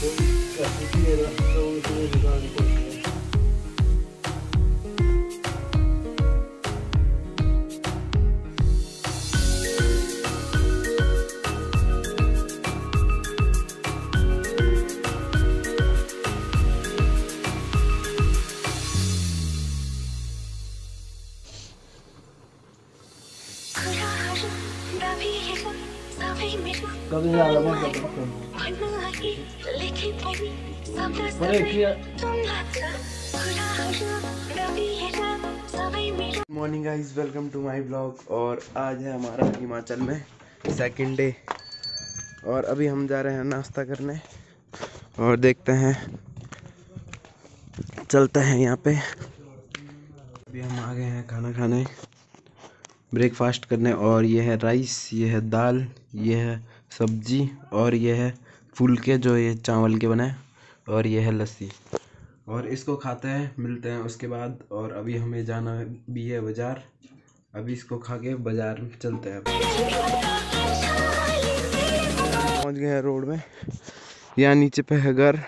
Gracias. Morning guys welcome to my blog और आज है हमारा हिमाचल में सेकंड डे और अभी हम जा रहे हैं नाश्ता करने। और देखते हैं। चलते हैं यहाँ पे। अभी हम आ गए हैं खाना खाने। ब्रेकफास्ट करने। और ये है राइस ये है दाल, ये है सब्ज़ी, और ये है फुलके जो ये चावल के बने। और ये है लस्सी। और इसको खाते हैं, मिलते हैं उसके बाद, और अभी हमें जाना भी है बाज़ार। अभी इसको खा के बाज़ार चलते हैं पहुँच गए हैं रोड में। यहाँ नीचे पे है घर।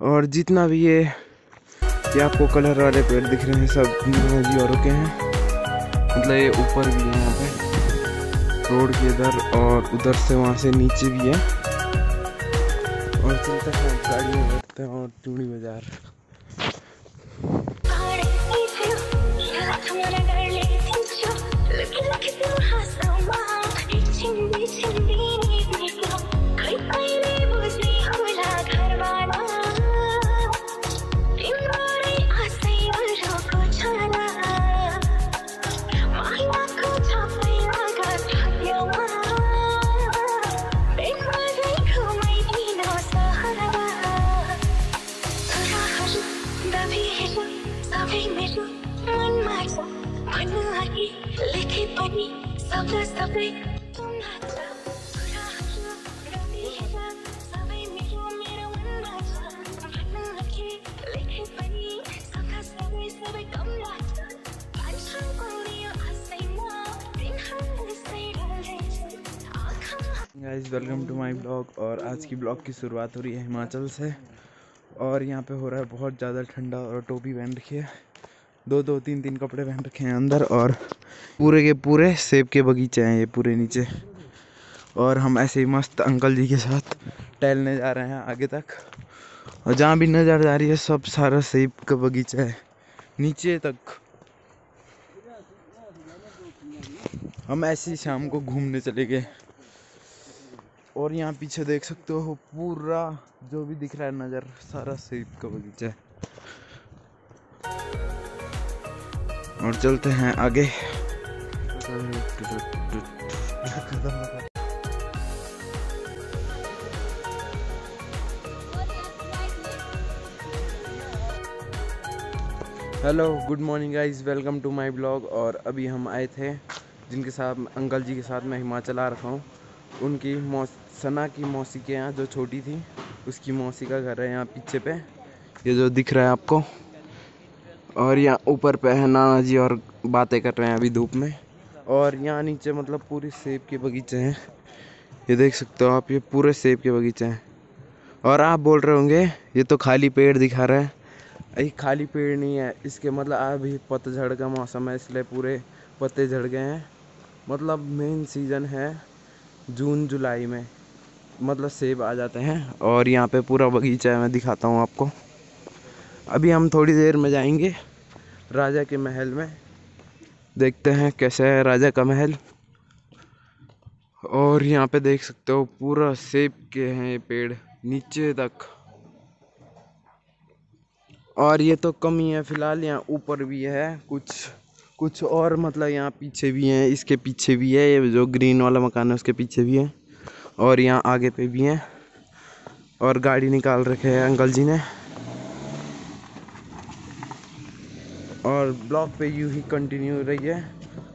और जितना भी ये ये आपको कलर वाले पेड़ दिख रहे हैं, सब जीवारों के हैं। मतलब ये ऊपर भी है यहाँ पे। रोड के इधर और उधर से वहाँ से नीचे भी है। और चलते हैं गाड़ी में बैठते हैं और चूड़ी बाज़ार। Guys welcome to my blog और आज की ब्लॉग की शुरुआत हो रही है हिमाचल से। और यहाँ पे हो रहा है बहुत ज़्यादा ठंडा और टोपी पहन रखी है। दो दो, तीन तीन कपड़े पहन रखे हैं अंदर और पूरे के पूरे सेब के बगीचे हैं ये पूरे नीचे। और हम ऐसे ही मस्त अंकल जी के साथ टहलने जा रहे हैं आगे तक। और जहाँ भी नज़र जा रही है, सब सारा सेब का बगीचा है, नीचे तक। हम ऐसे ही शाम को घूमने चले गए। और यहाँ पीछे देख सकते हो, पूरा जो भी दिख रहा है नज़र, सारा सेब का बगीचा है। और चलते हैं आगे। Hello good morning guys welcome to my blog और अभी हम आए थे, जिनके साथ, अंकल जी के साथ मैं हिमाचल आ रखा हूँ। उनकी मौस, सना की मौसी के यहाँ जो छोटी थी, उसकी मौसी का घर है यहाँ पीछे पे। ये जो दिख रहा है आपको। और यहाँ ऊपर पे है नाना जी और बातें कर रहे हैं अभी धूप में। और यहाँ नीचे मतलब पूरी सेब के बगीचे हैं। ये देख सकते हो आप, ये पूरे सेब के बगीचे हैं। और आप बोल रहे होंगे, ये तो खाली पेड़ दिखा रहा है। ये खाली पेड़ नहीं है। इसके मतलब अभी पतझड़ का मौसम है, इसलिए पूरे पत्ते झड़ गए हैं। मतलब मेन सीज़न है जून, जुलाई में। मतलब सेब आ जाते हैं और यहाँ पे पूरा बगीचा है, मैं दिखाता हूँ आपको। अभी हम थोड़ी देर में जाएँगे राजा के महल में। देखते हैं कैसा है राजा का महल। और यहाँ पे देख सकते हो, पूरा सेब के हैं ये पेड़, नीचे तक। और ये तो कम ही है फ़िलहाल, यहाँ ऊपर भी है, कुछ कुछ और मतलब यहाँ पीछे भी हैं, इसके पीछे भी है, ये जो ग्रीन वाला मकान है उसके पीछे भी है, और यहाँ आगे पे भी हैं, और गाड़ी निकाल रखे हैं अंकल जी ने। और ब्लॉग पे यूँ ही कंटिन्यू रही है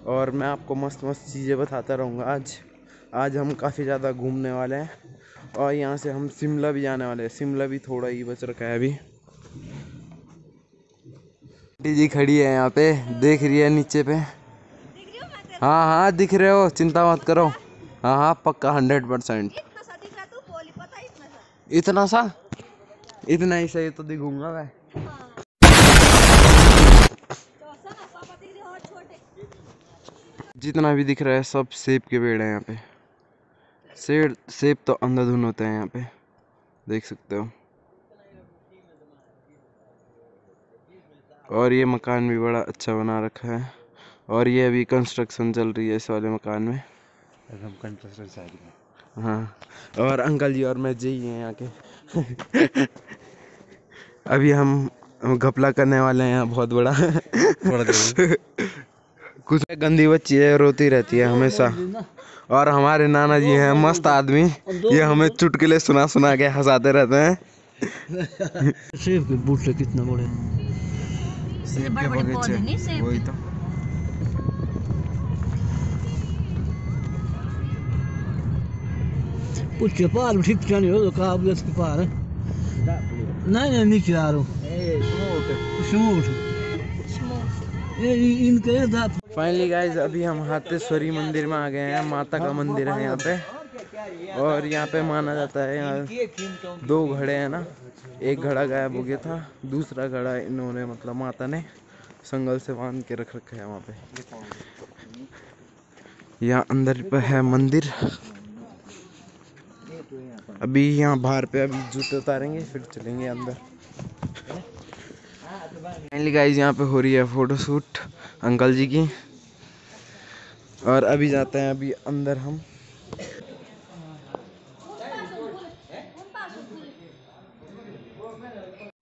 और मैं आपको मस्त मस्त चीज़ें बताता रहूँगा। आज आज हम काफ़ी ज़्यादा घूमने वाले हैं और यहाँ से हम शिमला भी जाने वाले हैं। शिमला भी थोड़ा ही बच रखा है अभी। आंटी जी खड़ी है यहाँ पे। देख रही है नीचे पे। हाँ हाँ दिख रहे हो। चिंता मत करो। हाँ हाँ पक्का हंड्रेड परसेंट इतना सा? इतना ही सही तो दिखूँगा मैं। जितना भी दिख रहा है सब सेब के पेड़ है यहाँ पे। सेब सेब तो अंधाधुन होते हैं यहाँ पे। देख सकते हो। और ये मकान भी बड़ा अच्छा बना रखा है। और ये अभी कंस्ट्रक्शन चल रही है इस वाले मकान में। साइड में। हाँ। और अंकल जी और मैं जी हैं यहाँ के। अभी हम घपला करने वाले हैं यहाँ बहुत बड़ा। कुछ गंदी बच्ची है रोती रहती है हमेशा। और हमारे नाना जी हैं मस्त आदमी। ये हमें चुटकुले सुना सुना के हंसाते रहते हैं। सेब के बूटे कितना बड़े सेब के बगीचे वही तो। कुछ के पार ठीक जानी हो तो काबलियत के पार है? नहीं नहीं नीचे आ रहा हूँ। स्मूथ ये इनके दांत फाइनली गाइज़ अभी हम हाथेश्वरी मंदिर में आ गए हैं। माता का मंदिर है यहाँ पे। और यहाँ पे माना जाता है यहाँ दो घड़े हैं ना। एक घड़ा गायब हो गया था, दूसरा घड़ा इन्होंने मतलब माता ने संगल से बाँध के रख रखा है वहाँ पे। यहाँ अंदर पे है मंदिर। अभी यहाँ बाहर पे अभी जूते उतारेंगे, फिर चलेंगे अंदर। फाइनली गाइज़ यहाँ पे हो रही है फ़ोटो शूट अंकल जी की। और अभी जाते हैं, अभी अंदर हम।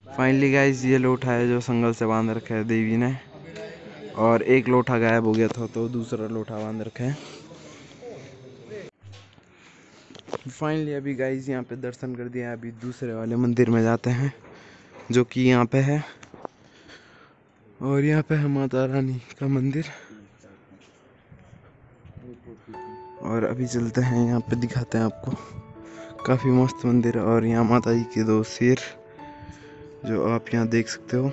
फाइनली गाइज़ ये लोटा है जो संगल से बाँध रखा है देवी ने। और एक लोटा गायब हो गया था तो दूसरा लोटा बाँध रखा है। फाइनली अभी गाइज़ यहाँ पे दर्शन कर दिया अभी दूसरे वाले मंदिर में जाते हैं, जो कि यहाँ पे है। और यहाँ पे है माता रानी का मंदिर। और अभी चलते हैं, यहाँ पे दिखाते हैं आपको। काफ़ी मस्त मंदिर है और यहाँ माता जी के दो शेर, जो आप यहाँ देख सकते हो।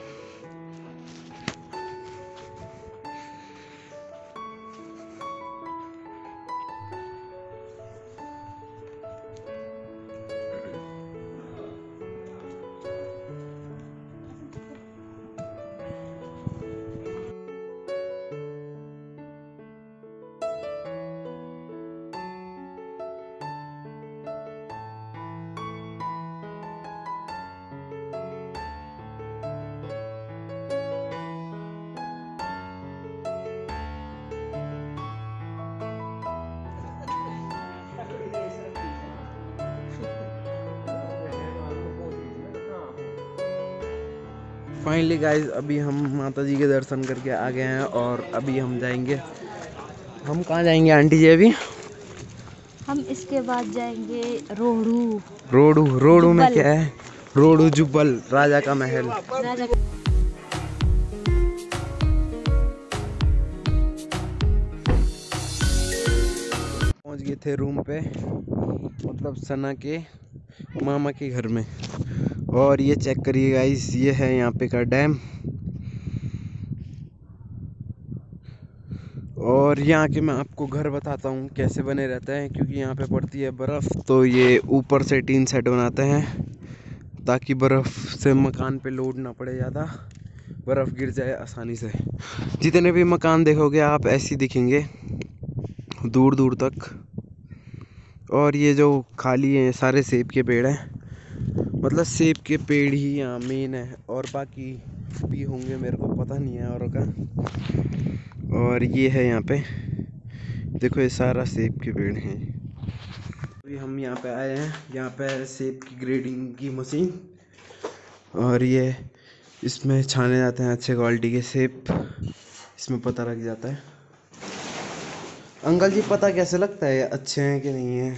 फाइनली गाइज़ अभी हम माता जी के दर्शन करके आ गए हैं और अभी हम जाएँगे। हम कहाँ जाएँगे आंटी जी अभी? हम इसके बाद जाएँगे रोहड़ू। रोडू रोडू में। क्या है? रोडू जुब्बल राजा का महल। राजा पहुँच गए थे रूम पे मतलब सना के मामा के घर में। और ये चेक करिए गाइस ये है यहाँ पे का डैम और यहाँ के मैं आपको घर बताता हूँ कैसे बने रहते हैं, क्योंकि यहाँ पे पड़ती है बर्फ़ तो ये ऊपर से टीन सेट बनाते हैं, ताकि बर्फ़ से मकान पे लोड ना पड़े ज़्यादा, बर्फ़ गिर जाए आसानी से। जितने भी मकान देखोगे आप, ऐसे दिखेंगे दूर दूर तक। और ये जो खाली है सारे सेब के पेड़ हैं। मतलब सेब के पेड़ ही यहाँ मेन है। और बाकी भी होंगे मेरे को पता नहीं है और का। और ये है यहाँ पे। देखो ये सारा सेब के पेड़ हैं। अभी हम यहाँ पे आए हैं। यहाँ पे सेब की ग्रेडिंग की मशीन और ये इसमें छाने जाते हैं अच्छे क्वालिटी के सेब। इसमें पता लग जाता है। अंकल जी, पता कैसे लगता है? अच्छे हैं कि नहीं है?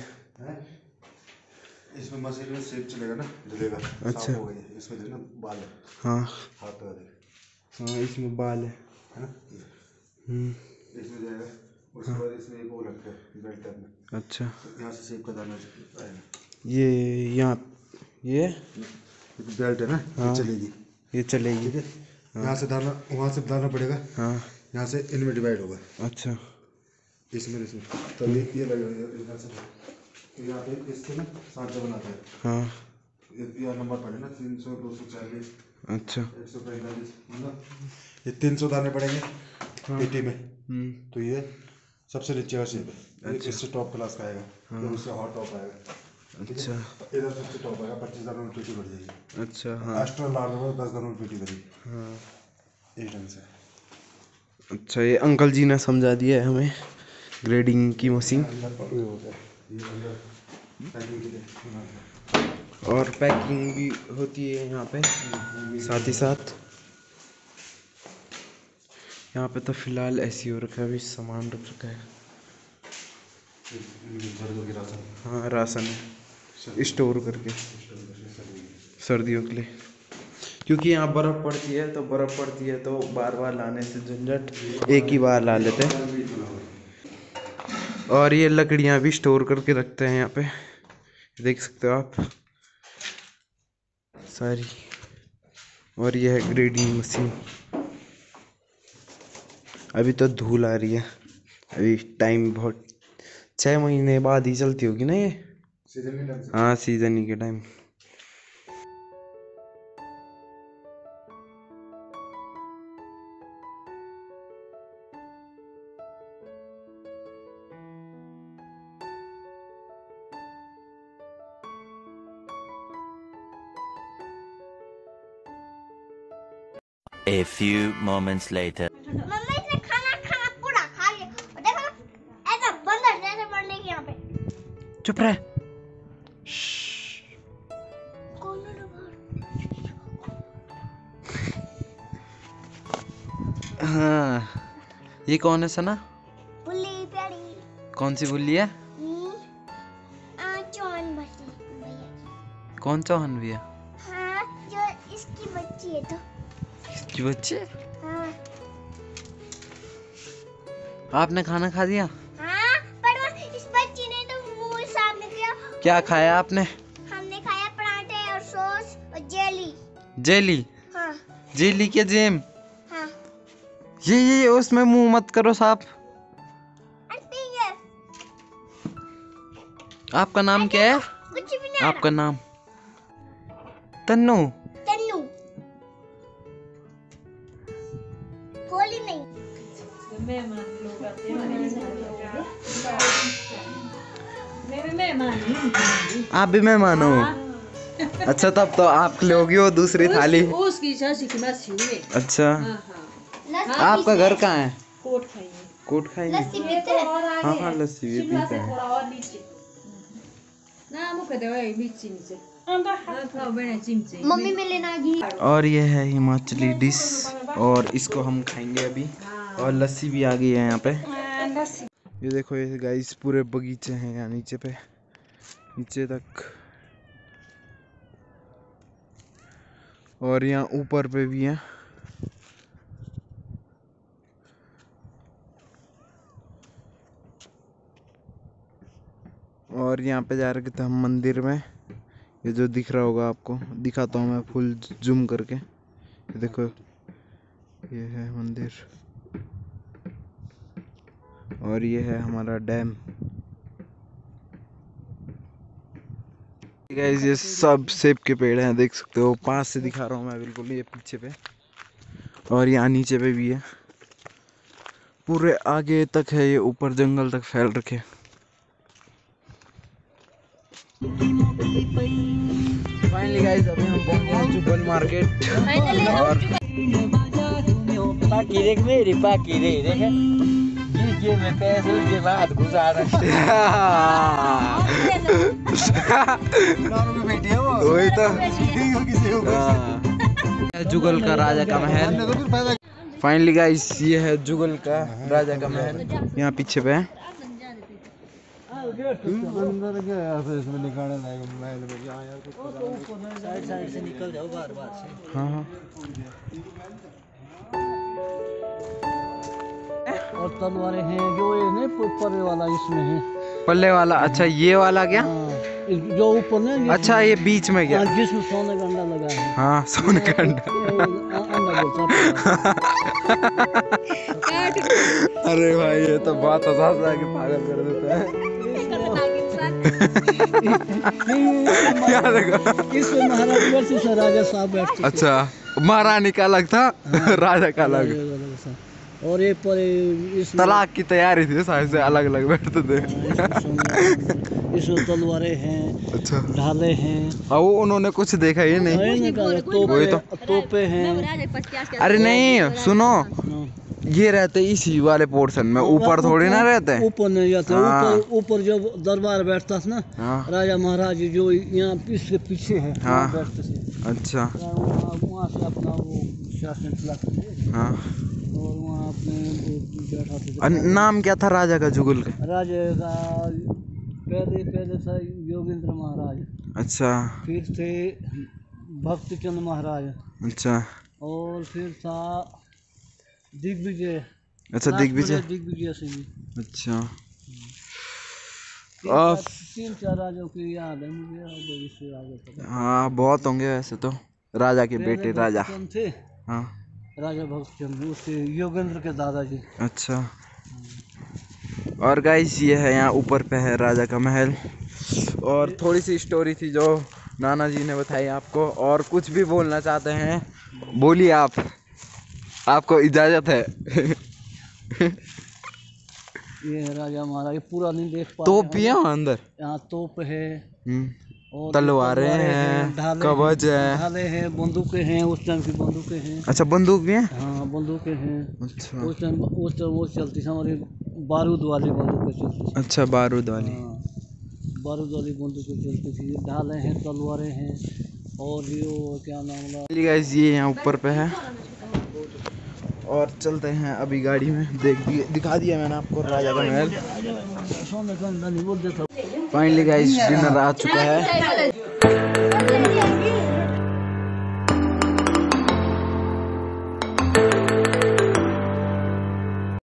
इसमें मशीन में सेब चलेगा ना जलेगा। अच्छा। हो गई। इसमें जो ना बाल है। हाँ। हाथ हाँ इसमें बाल है। है ना? हम्म, इसमें जाएगा। उसके बाद इसमें एक वो रखा है बेल्ट टाइप में। अच्छा। यहाँ से सेब का दाना आएगा। ये यहाँ ये? बेल्ट है ना? हाँ। ये चलेगी। ये चलेगी। ठीक है? यहाँ से दाना वहाँ से दाना पड़ेगा। हाँ। यहाँ से इनमें डिवाइड होगा। अच्छा। इसमें इसमें। तो ये ये लगेगा यहाँ पे ना है। हाँ। नंबर पड़े ना तीन सौ दो सौ चालीस अच्छा। एक सौ पैंतालीस मतलब ये तीन सौ दाने पड़ेंगे पेटी में। हम्म। तो ये सबसे नीचे का शेप है। ये इससे टॉप क्लास का आएगा। फिर उससे हॉट टॉप आएगा। अच्छा। इधर सबसे टॉप आएगा पच्चीस दानों में पेटी बढ़ जाएगी। अच्छा हाँ। एक्स्ट्रा लार्ज में दस दानों में पेटी बनेगी। हाँ। इस ढंग से। अच्छा ये अंकल जी ने समझा दिया है हमें ग्रेडिंग की मशीन और पैकिंग भी होती है यहाँ पे, साथ ही साथ। यहाँ पे तो फ़िलहाल ऐसी हो रखा है, अभी सामान रख रखा है। हाँ राशन है स्टोर करके, सर्दियों के लिए। क्योंकि यहाँ बर्फ़ पड़ती है तो बर्फ़ पड़ती है तो बार बार लाने से झंझट, एक ही बार ला लेते हैं। और ये लकड़ियाँ भी स्टोर करके रखते हैं यहाँ पे। देख सकते हो आप। सारी। और यह है ग्रेडिंग मशीन। अभी तो धूल आ रही है। अभी टाइम बहुत छः महीने बाद ही चलती होगी ना ये? सीज़न हाँ सीज़न ही के time. A few moments later. मम्मा इसने खाना खाना पूरा खा लिया। और देखो ना ऐसा बंदर जैसे यहाँ पे। चुप रहे। है ये कौन है सना? बुल्ली प्यारी। कौन सी बुल्ली है? हम्म, आ कौन चौहान भैया? इसकी बच्चे। हाँ। आपने खाना खा दिया? हाँ पर इस बच्ची ने तो मुँह सामने किया। क्या खाया आपने? हमने खाया पराठे और सॉस और जेली। जेली? हाँ। जेली के जेम? हाँ। ये ये उसमें मुँह मत करो साहब आपका नाम क्या है? कुछ भी नहीं आपका नाम? तन्नू। आप भी मेहमान हो। अच्छा तब तो आप लोगी हो दूसरी थाली। उसकी सासी की मासी हुई। अच्छा। आपका घर कहाँ है? कोट खाई कोट खाई लस्सी पीते हैं। हाँ हाँ। लस्सी भी पीता है। मम्मी में लेना घी। और ये है हिमाचली डिश और इसको हम खाएँगे अभी। और लस्सी भी आ गई है यहाँ पे। ये देखो ये गाइस पूरे बगीचे हैं यहाँ नीचे पे। नीचे तक। और यहाँ ऊपर पे भी है। और यहाँ पे जा रखे थे हम मंदिर में। ये जो दिख रहा होगा आपको, दिखाता हूँ मैं फुल जूम करके। ये देखो, ये है मंदिर। और ये है हमारा डैम। गाइस ये सब सेब के पेड़ हैं देख सकते हो पास से दिखा रहा हूँ मैं बिल्कुल ये पीछे पे और यहाँ नीचे पे भी है। पूरे आगे तक है ये ऊपर जंगल तक फैल रखे। फाइनली गाइस अभी हम पहुँच गए जुबल मार्केट। और पाकी देख मेरी पाकी रे देख। ये जेब में पैसे उसके बाद घुसा रहा बैठी है वो वही तो किसी को हाँ। जुगल का राजा का महल फाइनली गाइस ये है जुगल का राजा का महल यहाँ पीछे पे है अंदर गया फिर इसमें निकालने लायक महल में यहाँ यार कुछ साइड साइड से निकल जाओ बार बार से हाँ हाँ और तलवारें हैं जो ये नहीं ऊपर वाला इसमें है। पल्ले वाला अच्छा ये वाला क्या? हाँ, जो ऊपर ना अच्छा ये बीच में क्या? हाँ, जिसमें सोने का अंडा लगा है। हाँ सोने का अंडा। है। अरे भाई ये तो बात हंसा हंसा के पागल कर देता है। क्या देखो? इसमें महाराज राजा साहब अच्छा महारानी का अलग था राजा का अलग। और एक पर इसमें तलाक की तैयारी थी शायद से अलग अलग बैठते थे। इसमें सोना- तलवारें हैं अच्छा। ढाले हैं। हाँ वो उन्होंने कुछ देखा ही नहीं। है तोपे तो। तोपे हैं। अरे नहीं सुनो। हाँ। ये रहते इसी वाले पोर्शन में ऊपर थोड़ी ना रहते। ऊपर नहीं जाते हाँ। ऊपर ऊपर जब दरबार बैठता था ना हाँ। राजा महाराज जो यहाँ इसके पीछे है हाँ। अच्छा। वहाँ वहाँ से अपना वो शासन चलाते थे हाँ। और वहाँ अपने नाम क्या था राजा का जुगल का? राजा का पहले पहले था योगेंद्र महाराज। अच्छा। फिर थे भक्तचंद महाराज। अच्छा। और फिर था दिग्विजय। अच्छा दिग्विजय। दिग्विजय सिंह। अच्छा। तीन और- चार- तीन चार राजों की याद है मुझे हाँ बहुत होंगे वैसे तो। राजा के बेटे राजा। थे। हाँ। राजा भक्तचंद उससे योगेंद्र के दादाजी। अच्छा। और गाइस ये है यहाँ ऊपर पे है राजा का महल। और थोड़ी सी स्टोरी थी जो नाना जी ने बताई आपको। और कुछ भी बोलना चाहते हैं बोलिए आप। आपको इजाज़त है। ये राजा महाराज ये पूरा नहीं देख पा तोप है वहाँ अंदर। यहाँ तोप है। हम्म, तलवारें हैं कवच है ढाले हैं बंदूकें हैं उस टाइम की बंदूकें हैं। अच्छा बंदूक भी है? हाँ बंदूकें हैं। अच्छा। उस टाइम उस टाइम वो चलती थी हमारी बारूद वाली बंदूकें चलती थी। अच्छा बारूद वाली। हाँ बारूद वाली बंदूकें चलती थी। ढाले हैं तलवारें हैं और ये वो क्या नाम गाइस ये यहाँ ऊपर पे है। और चलते हैं अभी गाड़ी में। देख दिखा दिया मैंने आपको राजा का महल। फाइनली गाइस डिनर आ चुका है।